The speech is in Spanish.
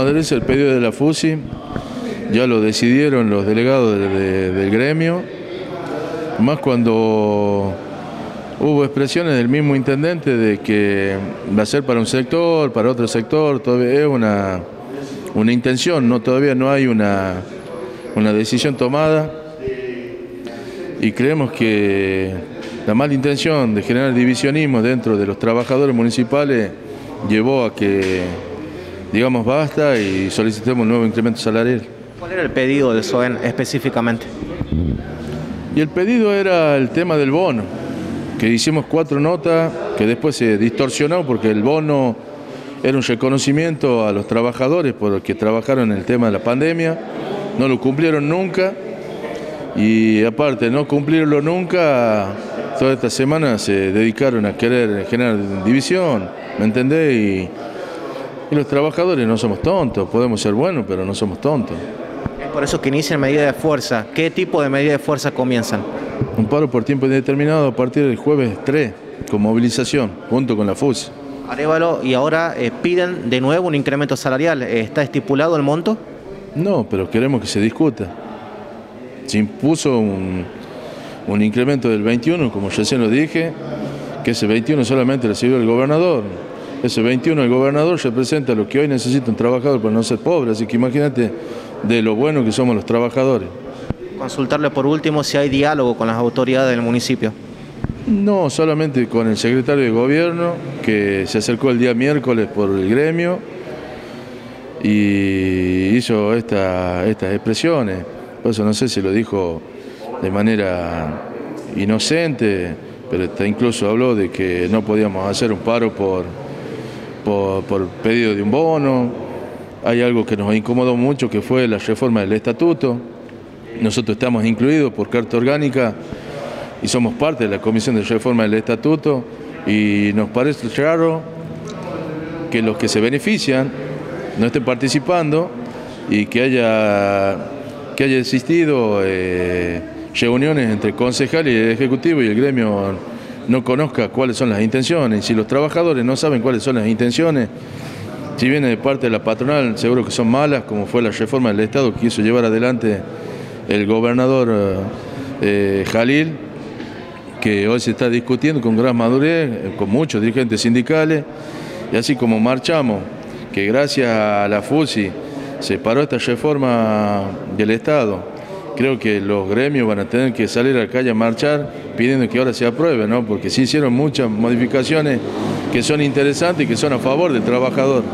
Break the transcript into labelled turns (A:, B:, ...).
A: Adherece el pedido de la FUSI, ya lo decidieron los delegados de- de- del gremio, más cuando hubo expresiones del mismo intendente de que va a ser para un sector, para otro sector, todavía es una, una intención, no, todavía no hay una, una decisión tomada. Y creemos que la mala intención de generar divisionismo dentro de los trabajadores municipales llevó a que digamos basta y solicitemos un nuevo incremento salarial.
B: ¿Cuál era el pedido del SOEN específicamente?
A: Y el pedido era el tema del bono, que hicimos cuatro notas que después se distorsionó porque el bono era un reconocimiento a los trabajadores porque trabajaron en el tema de la pandemia, no lo cumplieron nunca y aparte de no cumplirlo nunca, toda esta semana se dedicaron a querer generar división, ¿me entendés? Y, y los trabajadores no somos tontos, podemos ser buenos, pero no somos tontos.
B: Es por eso que inician medidas de fuerza. ¿Qué tipo de medidas de fuerza comienzan?
A: Un paro por tiempo indeterminado a partir del jueves 3, con movilización, junto con la FUS.
B: Arevalo, y ahora eh, piden de nuevo un incremento salarial. ¿Está estipulado el monto?
A: No, pero queremos que se discuta. Se impuso un, un incremento del 21, como recién lo dije, que ese 21 solamente recibió el gobernador. Ese 21 el gobernador representa lo que hoy necesita un trabajador para no ser pobre, así que imagínate de lo bueno que somos los trabajadores.
B: Consultarle por último si hay diálogo con las autoridades del municipio.
A: No, solamente con el secretario de gobierno, que se acercó el día miércoles por el gremio y hizo esta- estas expresiones. Por eso no sé si lo dijo de manera inocente, pero incluso habló de que no podíamos hacer un paro por, por, pedido de un bono. Hay algo que nos incomodó mucho, que fue la reforma del estatuto. Nosotros estamos incluidos por carta orgánica y somos parte de la Comisión de Reforma del Estatuto y nos parece raro que los que se benefician no estén participando y que haya, que haya existido eh, reuniones entre concejales y Ejecutivo y el gremio no conozca cuáles son las intenciones. Si los trabajadores no saben cuáles son las intenciones, si viene de parte de la patronal, seguro que son malas, como fue la reforma del Estado que quiso llevar adelante el gobernador eh, eh, Jalil, que hoy se está discutiendo con gran madurez, eh, con muchos dirigentes sindicales, y así como marchamos, que gracias a la FUSI se paró esta reforma del Estado, creo que los gremios van a tener que salir a la calle a marchar pidiendo que ahora se apruebe, ¿no? porque sí hicieron muchas modificaciones que son interesantes y que son a favor del trabajador.